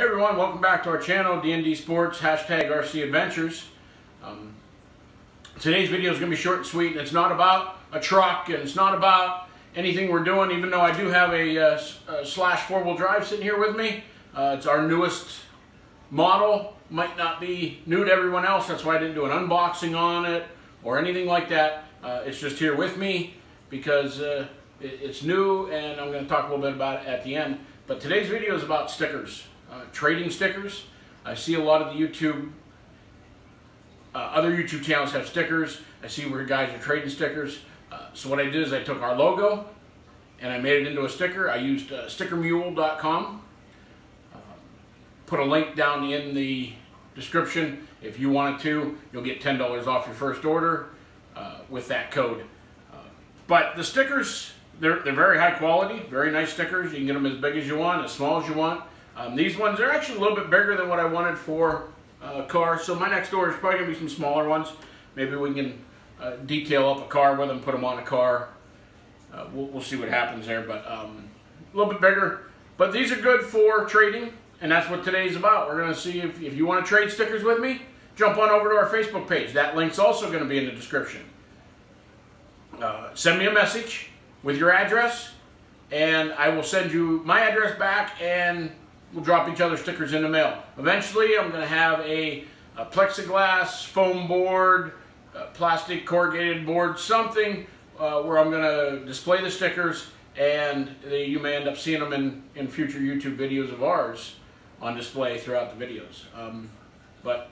everyone, welcome back to our channel, D&D Sports, hashtag RC Adventures. Um, today's video is going to be short and sweet. And it's not about a truck and it's not about anything we're doing, even though I do have a, uh, a Slash four-wheel drive sitting here with me. Uh, it's our newest model. Might not be new to everyone else, that's why I didn't do an unboxing on it or anything like that. Uh, it's just here with me because uh, it, it's new and I'm going to talk a little bit about it at the end. But today's video is about stickers, uh, trading stickers. I see a lot of the YouTube, uh, other YouTube channels have stickers. I see where guys are trading stickers. Uh, so what I did is I took our logo and I made it into a sticker. I used uh, stickermule.com. Uh, put a link down in the description. If you wanted to, you'll get $10 off your first order with that code. but the stickers they're, they're very high quality, very nice stickers. You can get them as big as you want, as small as you want. Um, these ones, are actually a little bit bigger than what I wanted for uh, a car. So my next order is probably going to be some smaller ones. Maybe we can uh, detail up a car with them, put them on a car. Uh, we'll, we'll, see what happens there, but um, a little bit bigger. But these are good for trading, and that's what today's about. We're going to see if, if you want to trade stickers with me, jump on over to our Facebook page. That link's also going to be in the description. Uh, send me a message with your address and I will send you my address back and we'll drop each other stickers in the mail. Eventually I'm going to have a, a, plexiglass foam board, plastic corrugated board, something uh, where I'm going to display the stickers and they, you may end up seeing them in, in future YouTube videos of ours on display throughout the videos. Um, but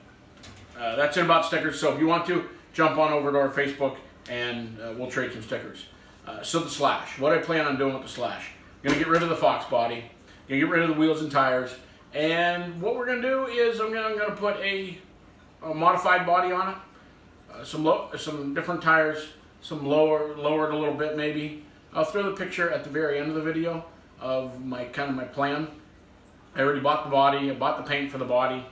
uh, that's it about stickers. So if you want to, jump on over to our Facebook and uh, we'll trade some stickers. Uh, so the slash, what I plan on doing with the slash. I'm gonna get rid of the Fox body, gonna get rid of the wheels and tires, and what we're gonna do is I'm gonna, I'm gonna put a, a, modified body on it, uh, some some different tires, some lower, lowered a little bit maybe. I'll throw the picture at the very end of the video of my kind of my plan. I already bought the body, I bought the paint for the body.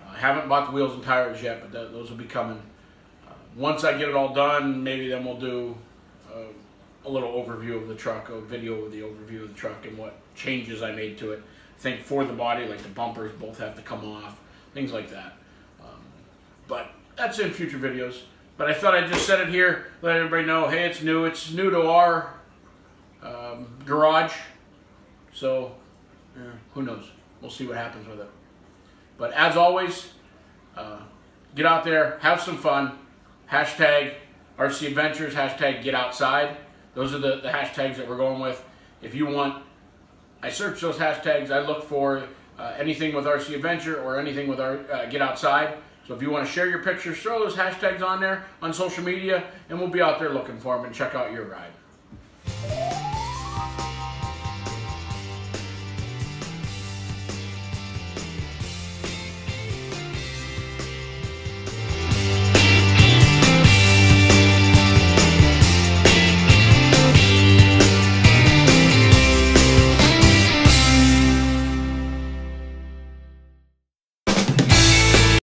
Uh, I haven't bought the wheels and tires yet, but those will be coming. Uh, once I get it all done, maybe then we'll do uh, a little overview of the truck, a video of the overview of the truck and what changes I made to it. I think for the body, like the bumpers both have to come off, things like that. Um, but that's in future videos. But I thought I'd just set it here, let everybody know, hey, it's new. It's new to our um, garage. So, who knows? We'll see what happens with it. But as always, uh, get out there, have some fun. Hashtag RC Adventures, hashtag get outside. Those are the, the hashtags that we're going with. If you want, I search those hashtags. I look for uh, anything with RC Adventure or anything with our uh, Get Outside. So if you want to share your pictures, throw those hashtags on there on social media, and we'll be out there looking for them and check out your ride.